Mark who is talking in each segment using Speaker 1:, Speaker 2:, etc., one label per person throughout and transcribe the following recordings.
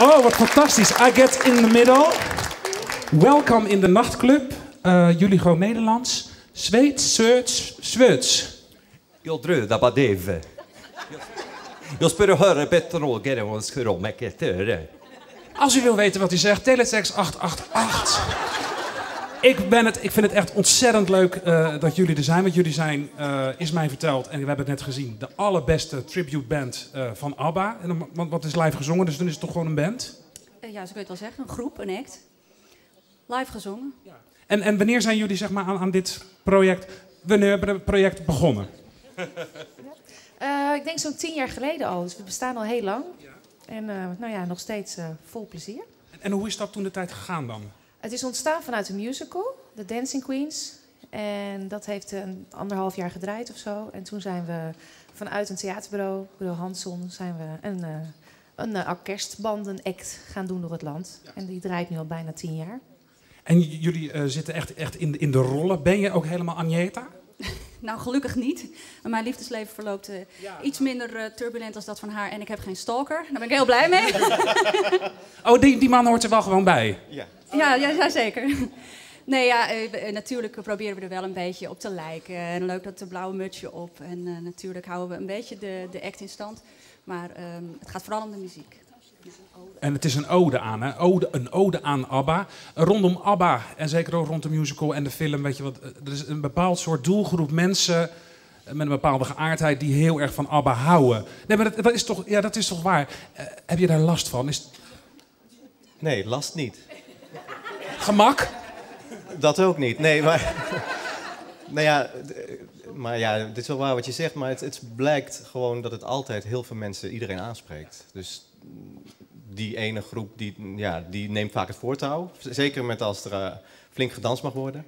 Speaker 1: Oh, wat fantastisch. I get in the middle. Welkom in de nachtclub. Uh, jullie gewoon Nederlands. Zweeds, Zweeds, Zweeds.
Speaker 2: Jag dröda bara deve. Jag skulle höra bättre Roger än vad skulle om ik het
Speaker 1: Als u wil weten wat hij zegt, teletext 888. Ik, ben het, ik vind het echt ontzettend leuk uh, dat jullie er zijn. Want jullie zijn, uh, is mij verteld, en we hebben het net gezien, de allerbeste tribute band uh, van ABBA. En, want wat is live gezongen, dus dan is het toch gewoon een band?
Speaker 3: ja, zo kun je het wel zeggen. Een groep, een act. Live gezongen. Ja.
Speaker 1: En, en wanneer zijn jullie zeg maar, aan, aan dit project, wanneer hebben het project begonnen?
Speaker 4: ik denk zo'n tien jaar geleden al. Dus we bestaan al heel lang. Ja. En nou ja, nog steeds vol plezier.
Speaker 1: En, en hoe is dat toen de tijd gegaan dan?
Speaker 4: Het is ontstaan vanuit een musical, The Dancing Queens. En dat heeft een anderhalf jaar gedraaid of zo. En toen zijn we vanuit een theaterbureau, bureau Hanson, zijn we een, uh, een orkestband, een act gaan doen door het land. En die draait nu al bijna tien jaar.
Speaker 1: En jullie uh, zitten echt, echt in, de, in de rollen. Ben je ook helemaal Agneta?
Speaker 3: nou, gelukkig niet. Mijn liefdesleven verloopt iets minder turbulent als dat van haar. En ik heb geen stalker. Daar ben ik heel blij mee.
Speaker 1: oh, die, die man hoort er wel gewoon bij?
Speaker 3: Ja. Ja, ja, ja zeker. Nee, ja, eh, eh, natuurlijk proberen we er wel een beetje op te lijken. En leuk dat de blauwe mutsje op. En uh, natuurlijk houden we een beetje de, de act in stand. Maar um, het gaat vooral om de muziek.
Speaker 1: En het is een ode aan, hè? Ode, een ode aan ABBA. Rondom ABBA, en zeker ook rond de musical en de film, weet je wat, er is een bepaald soort doelgroep mensen met een bepaalde geaardheid die heel erg van ABBA houden. Nee, maar dat, dat is, toch, ja, dat is toch waar? Uh, heb je daar last van? Is...
Speaker 5: Nee, last niet.
Speaker 1: Gemak?
Speaker 5: Dat ook niet. Nee, maar. nou ja, maar ja, dit is wel waar wat je zegt, maar het, het blijkt gewoon dat het altijd heel veel mensen iedereen aanspreekt. Dus die ene groep die, ja, die neemt vaak het voortouw. Zeker met als er uh, flink gedanst mag worden.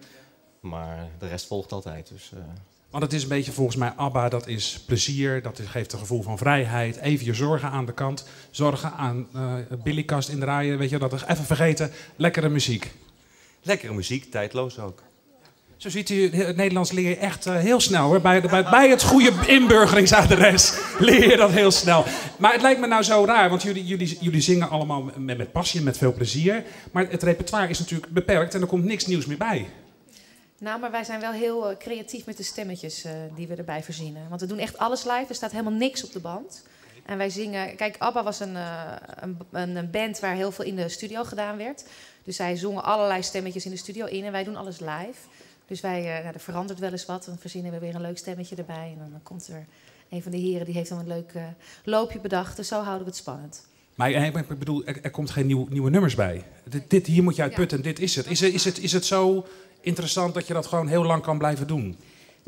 Speaker 5: Maar de rest volgt altijd. Dus, uh...
Speaker 1: Want het is een beetje volgens mij ABBA, dat is plezier, dat geeft een gevoel van vrijheid. Even je zorgen aan de kant, zorgen aan uh, Billykast indraaien, weet je, dat even vergeten, lekkere muziek.
Speaker 2: Lekkere muziek, tijdloos ook.
Speaker 1: Zo ziet u, het Nederlands leer je echt uh, heel snel hoor. Bij, bij, bij, het goede inburgeringsadres leer je dat heel snel. Maar het lijkt me nou zo raar, want jullie, jullie, jullie zingen allemaal met, met passie en met veel plezier. Maar het repertoire is natuurlijk beperkt en er komt niks nieuws meer bij.
Speaker 4: Nou, maar wij zijn wel heel uh, creatief met de stemmetjes uh, die we erbij verzinnen. Want we doen echt alles live, er staat helemaal niks op de band. En wij zingen... Kijk, ABBA was een, een, een band waar heel veel in de studio gedaan werd. Dus zij zongen allerlei stemmetjes in de studio in en wij doen alles live. Dus wij, uh, nou, er verandert wel eens wat. Dan verzinnen we weer een leuk stemmetje erbij. En dan komt er een van de heren die heeft dan een leuk uh, loopje bedacht. Dus zo houden we het spannend.
Speaker 1: Maar ik bedoel, er, er komt geen nieuw, nieuwe nummers bij. Dit, dit, hier moet je uitputten ja. dit is het. Is, is, het. is het zo interessant dat je dat gewoon heel lang kan blijven doen?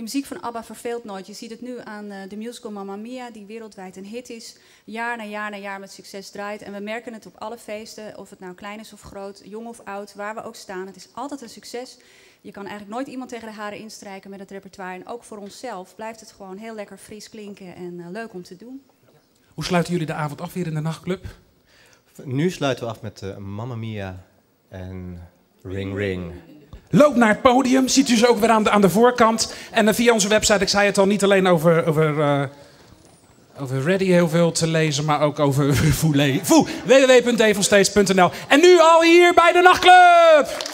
Speaker 3: De muziek van ABBA verveelt nooit. Je ziet het nu aan uh, de musical Mamma Mia, die wereldwijd een hit is. Jaar na jaar na jaar met succes draait. En we merken het op alle feesten, of het nou klein is of groot, jong of oud, waar we ook staan. Het is altijd een succes. Je kan eigenlijk nooit iemand tegen de haren instrijken met het repertoire. En ook voor onszelf blijft het gewoon heel lekker fris klinken en uh, leuk om te doen.
Speaker 1: Hoe sluiten jullie de avond af weer in de nachtclub?
Speaker 5: Nu sluiten we af met uh, Mamma Mia en Ring Ring.
Speaker 1: Loop naar het podium, ziet u ze ook weer aan de, aan de voorkant. En uh, via onze website, ik zei het al, niet alleen over, over, uh, over Ready heel veel te lezen, maar ook over www.devansteeds.nl. En nu al hier bij de Nachtclub!